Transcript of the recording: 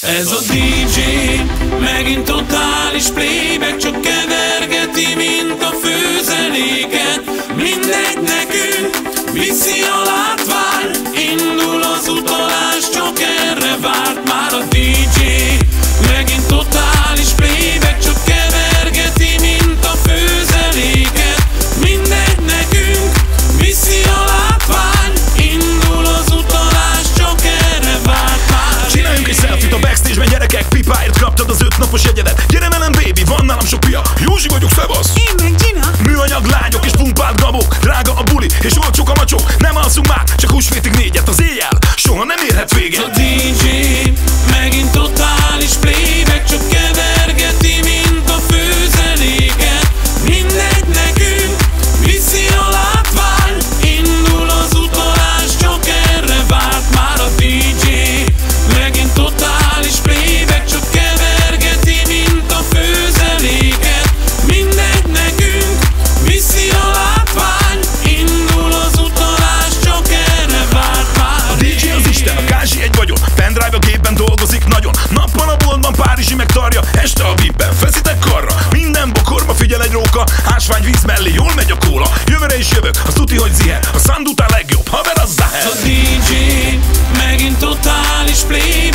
Ez a DJ megint totális playback Csak kevergeti, napos egyedet Gyere velem baby, van nálam sok pia. Józsi vagyok, szevasz. Én meg Gina. Műanyag lányok és pumpált gabók Drága a buli és olcsók a macsok. Nem alszunk már, csak húsvétig négyet Párizsi megtarja Este a VIP-ben, feszítek karra. Minden bokorba figyel egy róka Ásvány víz mellé, jól megy a kóla. Jövőre is jövök, azt tuti, hogy ziher A Sandutá legjobb, haver az Zahel. A DJ megint totális play